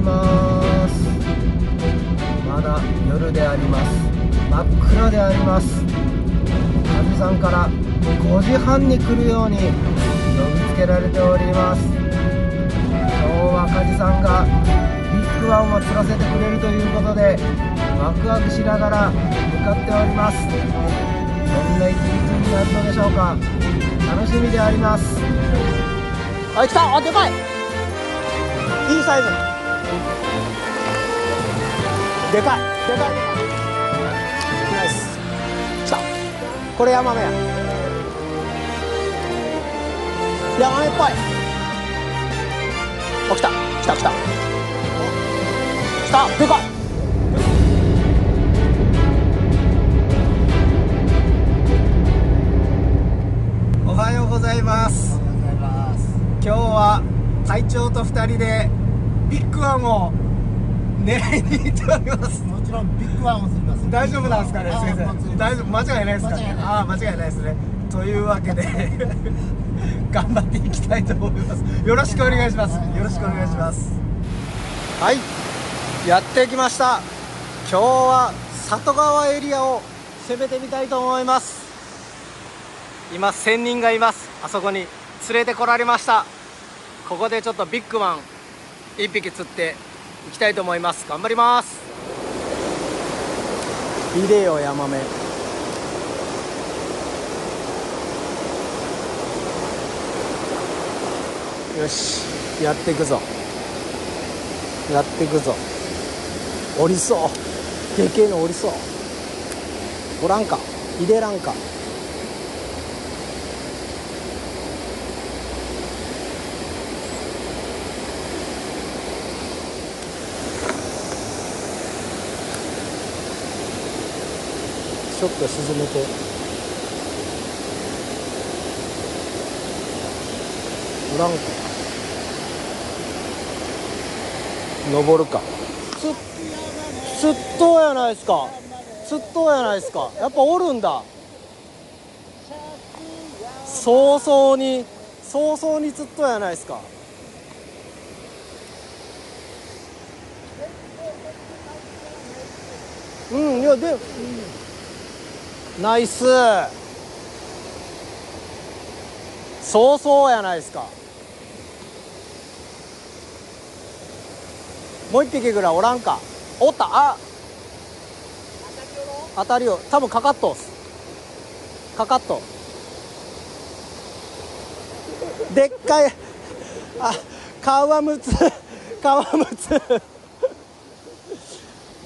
ります。まだ夜であります。真っ暗であります。梶さんから5時半に来るように呼びつけられております。今日は梶さんがビッグワンを釣らせてくれるということでワクワクしながら向かっております。どんな一日になるのでしょうか。楽しみであります。あ来た。あでかい。いいサイズ。でかいでかいナイス。来た。これヤマメや。ヤマメっぽい。お来た来た来た。来たでかい。おはようございます。今日は隊長と2人でビッグワンを狙いに行っております。もちろんビッグワンを釣ります大丈夫なんですかねあ先生大丈夫間違いないですかね。ああ間違いないですね。というわけで 頑張っていきたいと思います。よろしくお願いします。よろしくお願いします。はい。やってきました。今日は里川エリアを攻めてみたいと思います。今1000人がいます。あそこに連れてこられました。ここでちょっとビッグマン1匹釣っていきたいと思います。頑張ります。ビデオヤマメ。よしやっていくぞ。やっていくぞ。おりそう。でけえのおりそう。おらんか。入れらんか。ちょっと沈めて。おらんか登るか。つつっとうやないですか。つっとうやないですか。やっぱおるんだ。早々に早々につっとうやないですか。うんいやで、ナイス。早々やないですか。もう一匹ぐらいおらんか。おった。あ。当たりを多分かかっとす。かかっとでっかい。あ皮むつ。皮むつ。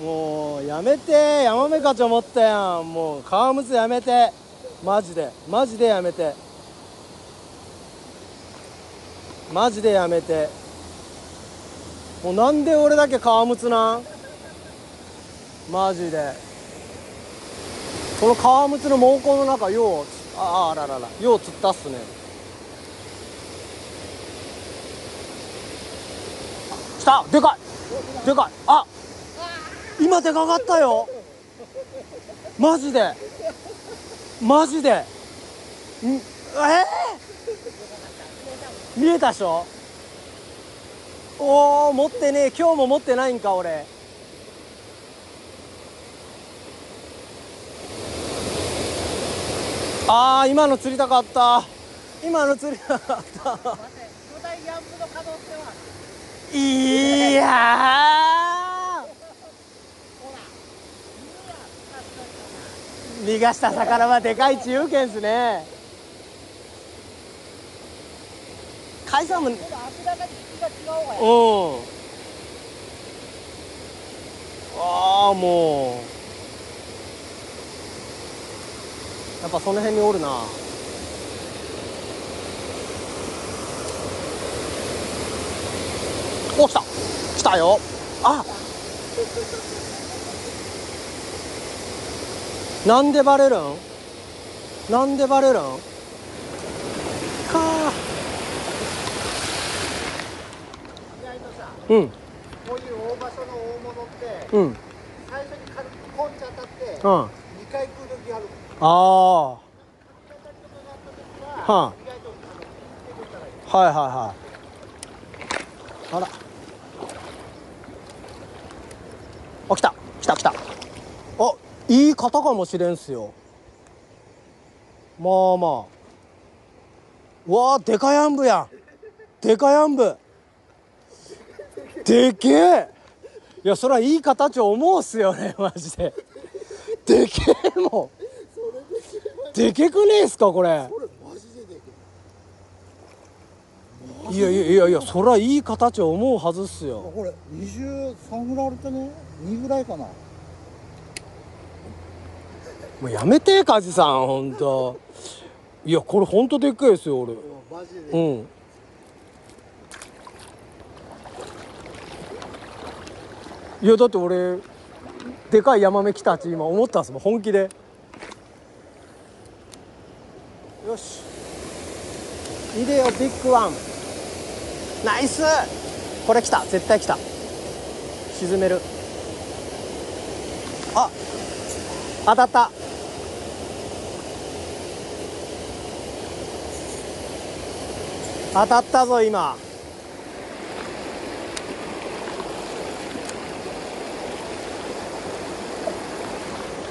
もうやめてヤマメかと思ったやん。もう皮むつやめて。マジで。マジでやめて。マジでやめて。もうなんで俺だけ皮むつなん？マジで。この皮むつの毛根の中ようああららら。よう釣ったっすね。来た！でかい！でかい！あ！っ今でかかったよ。マジで。マジで。ん？え？ー、見えたでしょ？おお持ってねえ。今日も持ってないんか俺。あー今の釣りたかった。今の釣りたかった。いやー逃がした魚はでかい中堅っすね。海産もうん。ああもう。やっぱその辺におるな。お来た。来たよ。あなんでバレるん？なんでバレるん？か。あうん。こういう大場所の大物ってうん。最初に軽くポンチ当たってうん。あ2回来る時ある。あははあ。はいはいはい。あら。あ来た。来た来た。あいい方かもしれんすよ。まあまあ。わあでかやんぶや。んでかやんぶでけえ。いやそりゃいい形思うっすよね マジで。でけえもん。でけくねえっすかこれ。いやいやいやいやそりゃいい形思うはずっすよ。これ23ぐらいあるとね。2ぐらいかな。もうやめて梶さんほんといやこれほんとでっかいですよ俺。マジで。うん。いやだって俺でかいヤマメ来たって今思ったんですもん本気で。よし。いでよビッグワン。ナイス。これ来た。絶対来た。沈める。あ当たった当たったぞ今。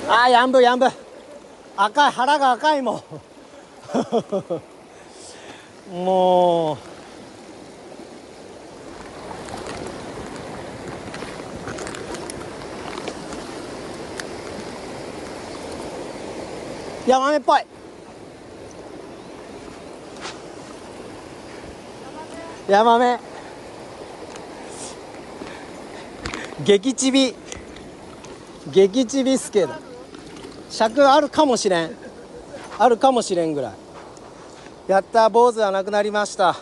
あーやんぶやんぶ。赤い腹が赤いもん。もう。ヤマメっぽい。ヤマメ激チビ激チビスケだ尺あるかもしれん。あるかもしれんぐらい。やった坊主はなくなりました。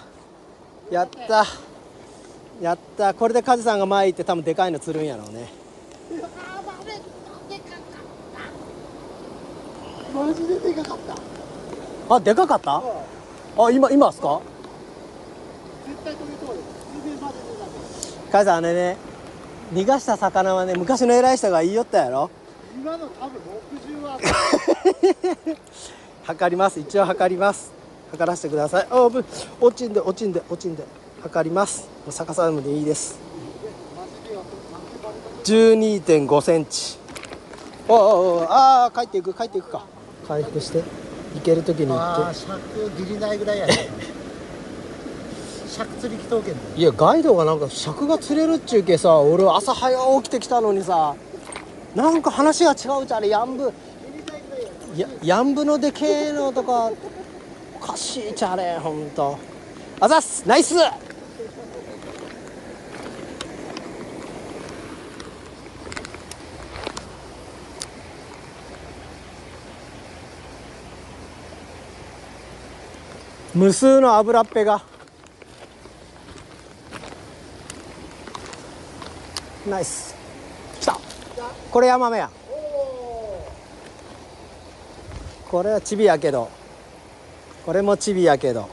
やった。やった。これで梶さんが前行って多分でかいの釣るんやろうね。マジででかかった。あでかかった？あ今今っすか？絶対取れそうよ。すぐまで出たね梶さんあれね逃がした魚はね昔の偉い人が言いよったやろ。今の多分60は測ります。一応測ります。測らせてください。あぶ落ちんで落ちんで落ちんで。測ります。もう逆さでもでいいです。マジでやって12.5センチ。おおおああ帰っていく帰っていくか。回復して。行ける時に行ああっ尺ギリないぐらいやね尺釣り来とうけんいやガイドがなんか尺が釣れるっちゅうけさ俺は朝早起きてきたのにさなんか話が違うじゃんあれヤンブ。やヤンブのでけえのとかおかしいじゃあれほんと。あざっすナイス。無数の油っぺが。ナイス。来た。これヤマメや。これはチビやけど。これもチビやけど。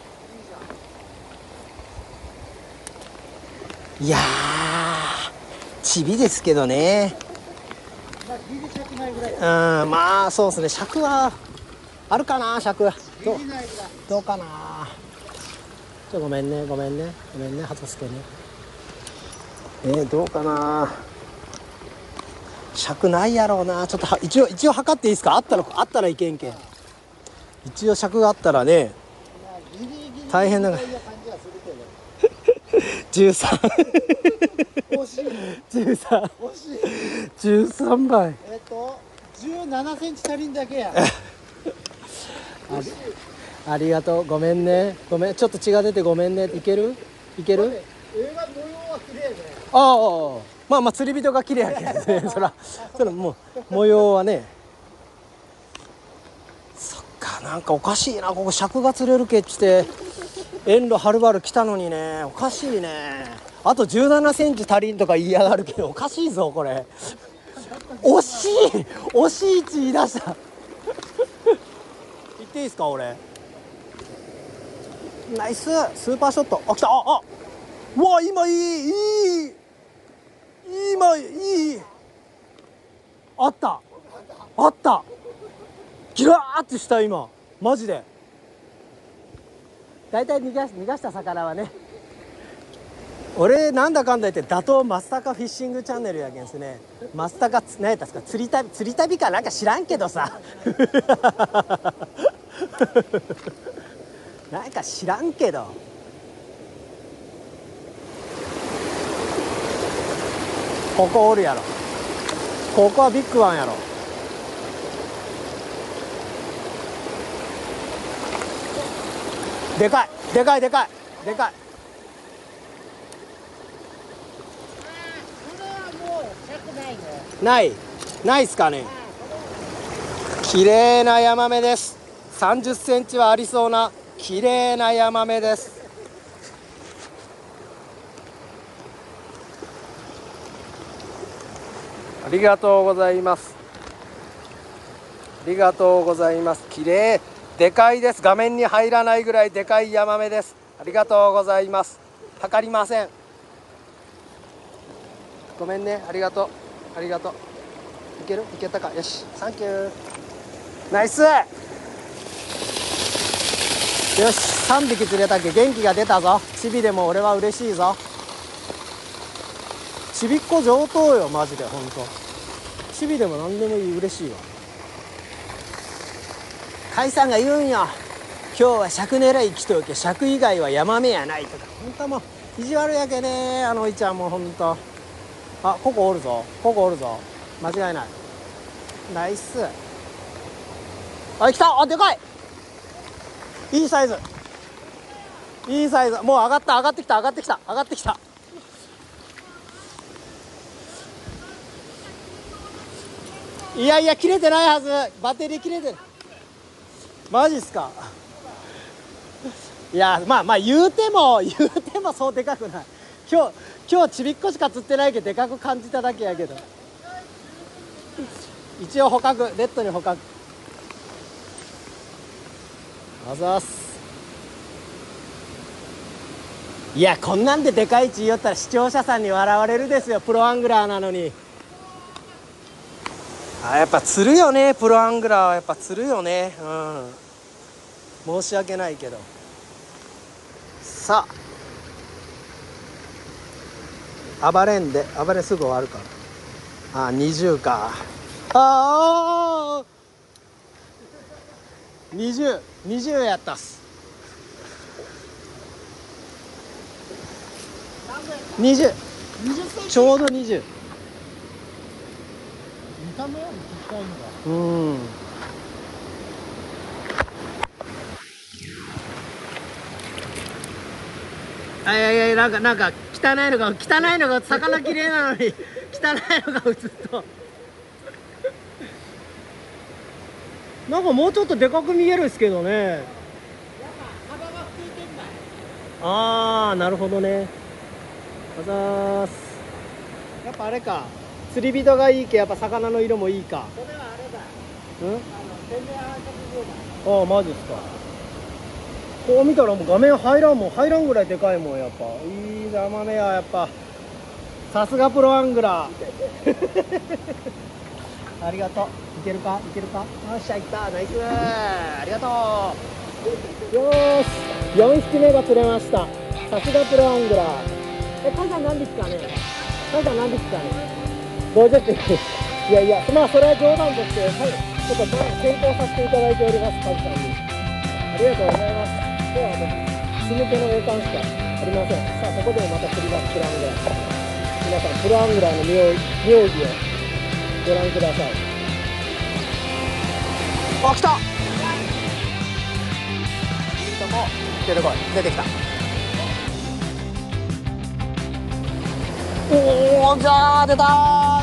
いやーチビですけどね。うんまあそうですね。尺はあるかな尺。どうギリないぐらいどうかな。ちょごめんねごめんね。ごめんね初助ね。えー、どうかな。尺ないやろうな。ちょっとは一応一応測っていいですか？あったらあったらいけんけん。一応尺があったらね大変な感じはするけど。13惜しい。13惜しい。13倍。えっと17センチ足りんだけや。ありがとう。ごめんね。ごめん。ちょっと血が出てごめんね。いける？いける？ああまあまあ釣り人が綺麗やけどね。そらそらもう模様はね。そっかなんかおかしいな。ここ尺が釣れるけっちて。遠路はるばる来たのにね。おかしいね。あと1 7センチ足りんとか言いやがるけどおかしいぞこれ。惜しい惜しい位置言い出した。言っていいですか俺。ナイス。スーパーショット。あ来た。ああ。うわ今いいいい今いいあった。あった。ギラーってした今。マジで。大体逃がし逃がした魚はね。俺なんだかんだ言って打倒マスタカフィッシングチャンネルやけんすね。マスタカ何やったっすか釣り旅釣り旅かなんか知らんけどさ。なんか知らんけどここおるやろ。ここはビッグワンやろ。でかいでかいでかいでかい。ないないっすかね。綺麗なヤマメです。30センチはありそうな綺麗なヤマメですありがとうございます。ありがとうございます。綺麗でかいです。画面に入らないぐらいでかいヤマメです。ありがとうございます。測りません。ごめんね。ありがとう。ありがとう。いける？いけたか？よし。サンキュー。ナイス。よし。3匹釣れたっけ？元気が出たぞ。チビでも俺は嬉しいぞ。ちびっこ上等よマジでほんとチビでも何でもいい嬉しいわ。甲斐さんが言うんよ。今日は尺狙い来とけ尺以外はヤマメやないとか。ほんともう意地悪やけねあのいちゃんもうほんとあここおるぞ。ここおるぞ。間違いない。ナイス。あ来た。あでかい。いいサイズ。いいサイズ。もう上がった上がってきた上がってきた上がってきた。いやいや切れてないはず。バッテリー切れてる。マジっすか。いやまあまあ言うても言うてもそうでかくない。今日今日ちびっこしか釣ってないけどでかく感じただけやけど。一応捕獲レッドに捕獲。あざす。いやこんなんででかい位置言いよったら視聴者さんに笑われるですよ。プロアングラーなのに。あやっぱ釣るよね。プロアングラーはやっぱ釣るよね。うん。申し訳ないけど。さあ。暴れんで暴れすぐ終わるから。あ20か。ああ2020やったっす。20 20センチ。ちょうど20見た目よりちっちゃいん。だうん。あいやいやなん。かなん。か汚いのが汚いのが魚綺麗なのに汚いのが映っとなん。かもうちょっとでかく見えるん。ですけどねああなるほどねあざーすやっぱあれか釣り人がいいけやっぱ魚の色もいいか。それはあれだ。うん？あああマジっすか。こう見たらもう画面入らんもん。入らんぐらいでかいもんやっぱ。いいザマメややっぱ。さすがプロアングラー。ありがとう。いけるか？いけるか？よっしゃいった。ナイス。ありがとう。よーし。4匹目が釣れました。さすがプロアングラー。えカイさん何匹かね。カイさん何匹かね50匹いやいやまあそれは冗談として、はい、ちょっと先行させていただいておりますカイさんにありがとうございます今日はもう血抜けの予感しかありませんさあここでもまた釣りますプロアングラー皆さんプロアングラーの妙妙義をご覧くださいあ来た来たも出てこい出てきたおおじゃあ出たー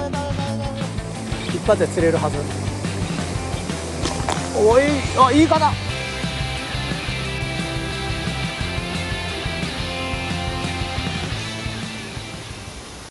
発で釣れるはず。おいあいい方